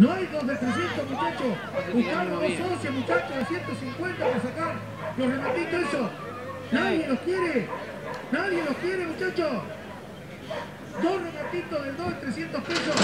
No hay dos de 300, muchachos. Buscamos dos socios, muchachos, de 150 para sacar los rematitos eso. Nadie los quiere. Nadie los quiere, muchachos. Dos rematitos del 2 de 300 pesos.